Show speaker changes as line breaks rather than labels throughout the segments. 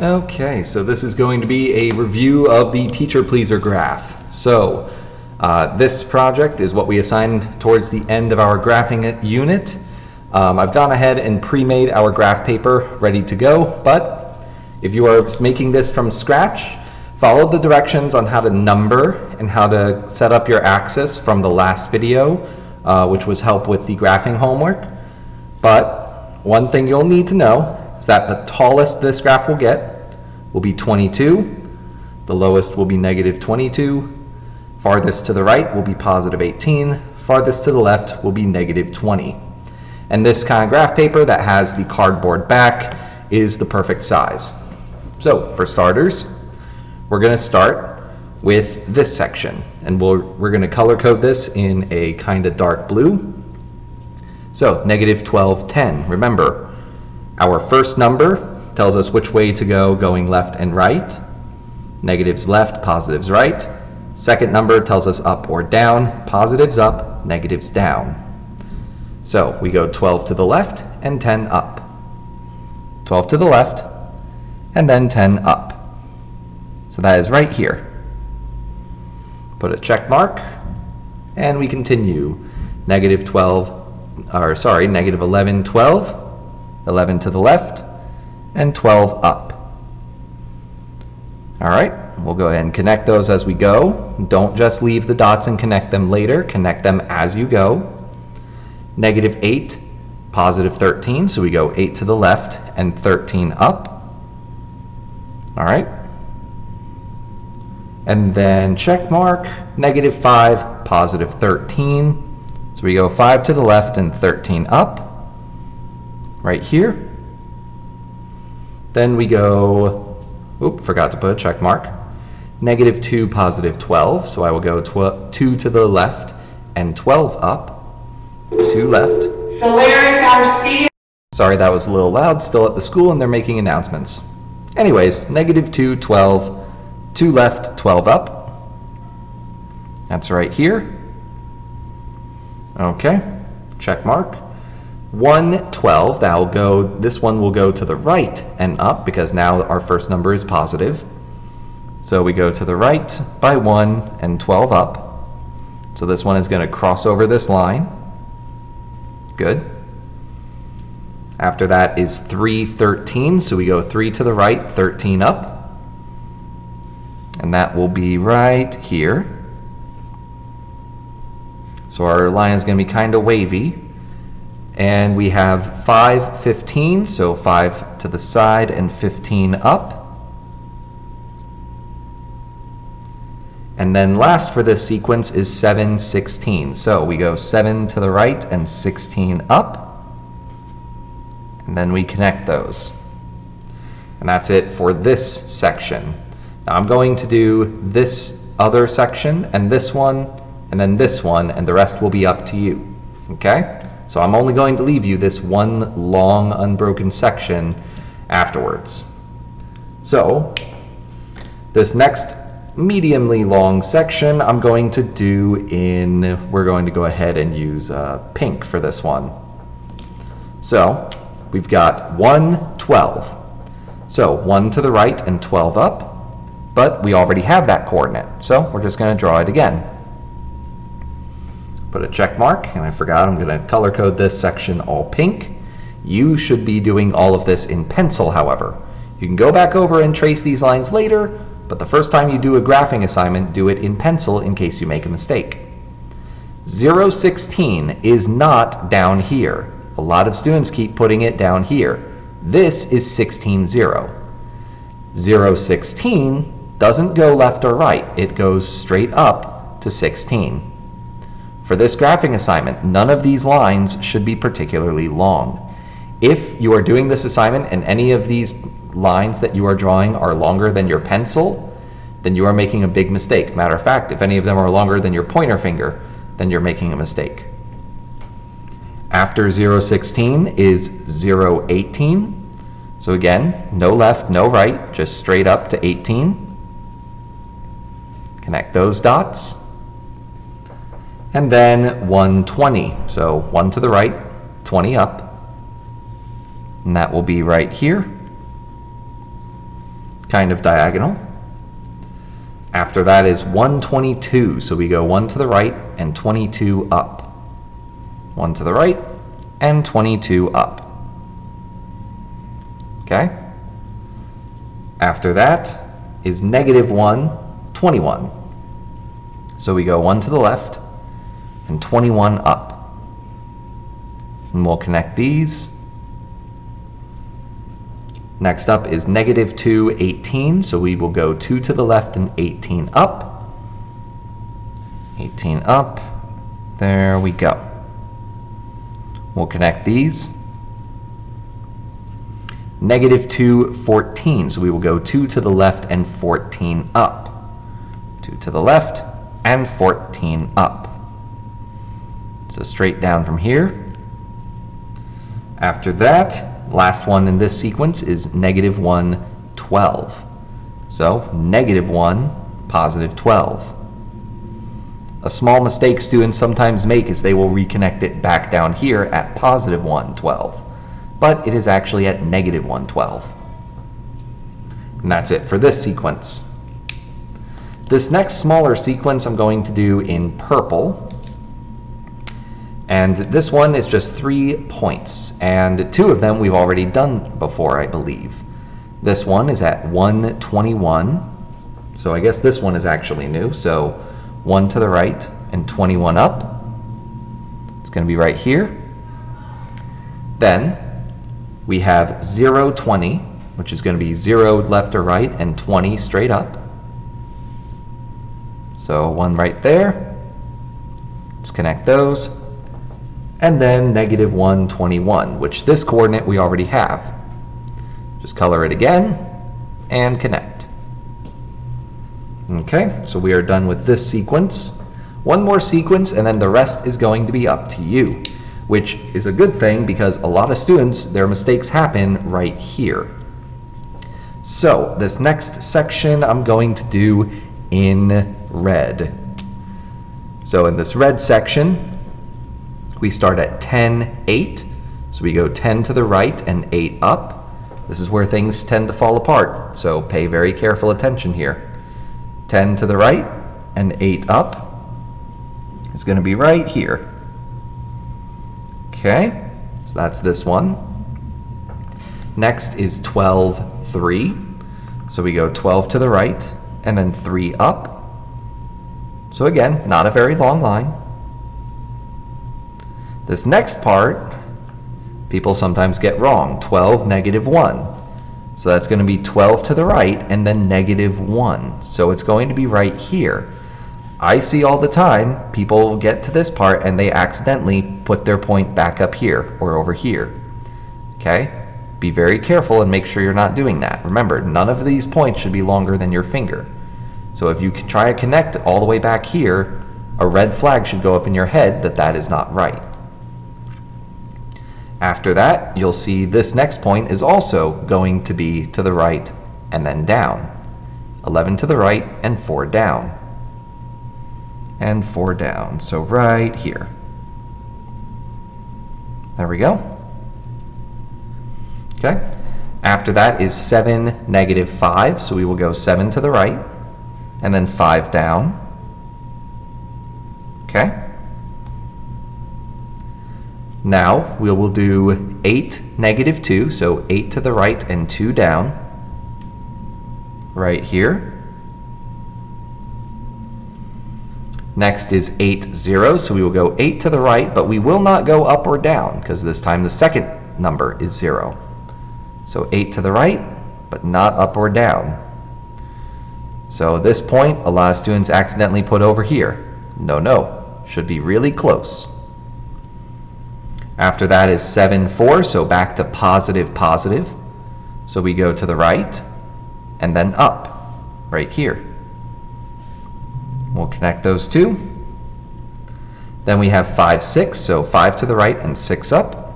Okay, so this is going to be a review of the teacher pleaser graph. So uh, this project is what we assigned towards the end of our graphing unit. Um, I've gone ahead and pre-made our graph paper ready to go, but if you are making this from scratch, follow the directions on how to number and how to set up your axis from the last video, uh, which was help with the graphing homework. But one thing you'll need to know is that the tallest this graph will get will be 22, the lowest will be negative 22, farthest to the right will be positive 18, farthest to the left will be negative 20. And this kind of graph paper that has the cardboard back is the perfect size. So for starters, we're going to start with this section and we'll, we're going to color code this in a kind of dark blue. So negative 12, 10. Remember, our first number tells us which way to go going left and right. Negatives left, positives right. Second number tells us up or down. Positives up, negatives down. So we go 12 to the left and 10 up. 12 to the left and then 10 up. So that is right here. Put a check mark and we continue. Negative 12, or sorry, negative 11, 12. 11 to the left, and 12 up. All right, we'll go ahead and connect those as we go. Don't just leave the dots and connect them later. Connect them as you go. Negative 8, positive 13, so we go 8 to the left and 13 up. All right. And then check mark, negative 5, positive 13. So we go 5 to the left and 13 up right here. Then we go, oop, forgot to put a check mark. Negative 2, positive 12. So I will go 2 to the left and 12 up. 2 left. Sorry, that was a little loud. Still at the school and they're making announcements. Anyways, negative 2, 12. 2 left, 12 up. That's right here. Okay, check mark. 112, that will go, this one will go to the right and up because now our first number is positive. So we go to the right by 1 and 12 up. So this one is going to cross over this line. Good. After that is 313, so we go 3 to the right, 13 up. And that will be right here. So our line is going to be kind of wavy. And we have 5, 15, so 5 to the side and 15 up. And then last for this sequence is 7, 16. So we go 7 to the right and 16 up. And then we connect those. And that's it for this section. Now I'm going to do this other section and this one and then this one and the rest will be up to you. Okay? So I'm only going to leave you this one long unbroken section afterwards. So this next mediumly long section I'm going to do in, we're going to go ahead and use uh, pink for this one. So we've got 1, 12. So 1 to the right and 12 up, but we already have that coordinate. So we're just going to draw it again put a check mark, and I forgot I'm going to color code this section all pink. You should be doing all of this in pencil, however. You can go back over and trace these lines later, but the first time you do a graphing assignment, do it in pencil in case you make a mistake. 016 is not down here. A lot of students keep putting it down here. This is 16, 0. 016 doesn't go left or right. It goes straight up to 16. For this graphing assignment, none of these lines should be particularly long. If you are doing this assignment and any of these lines that you are drawing are longer than your pencil, then you are making a big mistake. Matter of fact, if any of them are longer than your pointer finger, then you're making a mistake. After 016 is 018. So again, no left, no right, just straight up to 18. Connect those dots and then 120. So 1 to the right, 20 up, and that will be right here. kind of diagonal. After that is 122, so we go 1 to the right and 22 up. 1 to the right and 22 up. Okay? After that is negative 1, 21. So we go 1 to the left and 21 up. And we'll connect these. Next up is negative 2, 18. So we will go 2 to the left and 18 up. 18 up. There we go. We'll connect these. Negative 2, 14. So we will go 2 to the left and 14 up. 2 to the left and 14 up. So straight down from here. After that, last one in this sequence is negative 1, 12. So negative 1, positive 12. A small mistake students sometimes make is they will reconnect it back down here at positive 1, 12 but it is actually at negative 112. And that's it for this sequence. This next smaller sequence I'm going to do in purple. And this one is just three points, and two of them we've already done before, I believe. This one is at 121, so I guess this one is actually new. So 1 to the right and 21 up. It's going to be right here. Then we have 0, 20, which is going to be 0 left or right and 20 straight up. So one right there. Let's connect those. And then negative 121, which this coordinate we already have. Just color it again and connect. Okay, so we are done with this sequence. One more sequence and then the rest is going to be up to you which is a good thing because a lot of students, their mistakes happen right here. So this next section I'm going to do in red. So in this red section, we start at 10, 8. So we go 10 to the right and 8 up. This is where things tend to fall apart, so pay very careful attention here. 10 to the right and 8 up is going to be right here. Okay, so that's this one. Next is 12, 3. So we go 12 to the right and then 3 up. So again, not a very long line. This next part, people sometimes get wrong. 12, negative 1. So that's going to be 12 to the right and then negative 1. So it's going to be right here. I see all the time people get to this part and they accidentally put their point back up here or over here. Okay? Be very careful and make sure you're not doing that. Remember, none of these points should be longer than your finger. So if you try to connect all the way back here, a red flag should go up in your head that that is not right. After that, you'll see this next point is also going to be to the right and then down. 11 to the right and 4 down and four down. So right here. There we go. Okay. After that is 7, negative 5. So we will go 7 to the right and then 5 down. Okay. Now we will do 8, negative 2. So 8 to the right and 2 down. Right here. Next is 8, 0, so we will go 8 to the right, but we will not go up or down, because this time the second number is 0. So 8 to the right, but not up or down. So this point, a lot of students accidentally put over here. No, no, should be really close. After that is 7, 4, so back to positive, positive. So we go to the right, and then up, right here. We'll connect those two. Then we have 5, 6, so 5 to the right and 6 up.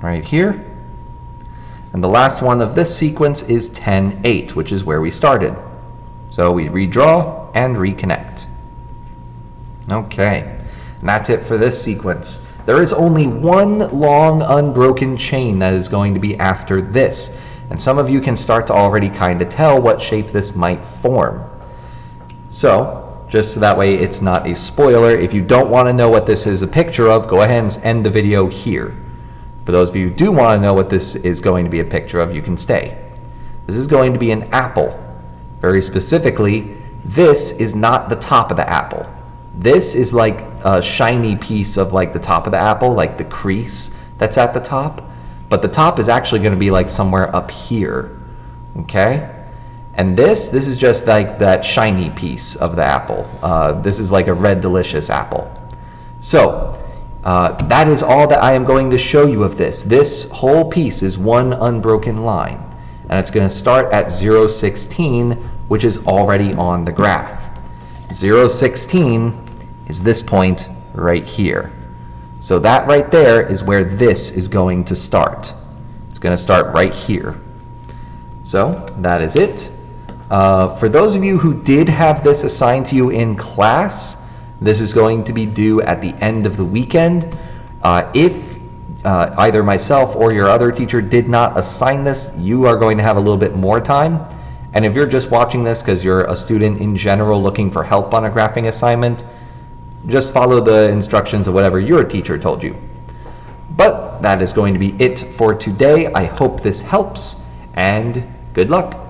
Right here. And the last one of this sequence is 10, 8, which is where we started. So we redraw and reconnect. Okay, and that's it for this sequence. There is only one long unbroken chain that is going to be after this. and some of you can start to already kind of tell what shape this might form. So, just so that way it's not a spoiler, if you don't want to know what this is a picture of, go ahead and end the video here. For those of you who do want to know what this is going to be a picture of, you can stay. This is going to be an apple. Very specifically, this is not the top of the apple. This is like a shiny piece of like the top of the apple, like the crease that's at the top. But the top is actually going to be like somewhere up here. Okay? And this, this is just like that shiny piece of the apple. Uh, this is like a red delicious apple. So, uh, that is all that I am going to show you of this. This whole piece is one unbroken line. And it's going to start at 0, 16, which is already on the graph. 0, 16 is this point right here. So that right there is where this is going to start. It's going to start right here. So that is it. Uh, for those of you who did have this assigned to you in class, this is going to be due at the end of the weekend. Uh, if uh, either myself or your other teacher did not assign this, you are going to have a little bit more time. And if you're just watching this because you're a student in general looking for help on a graphing assignment, just follow the instructions of whatever your teacher told you. But that is going to be it for today. I hope this helps, and good luck.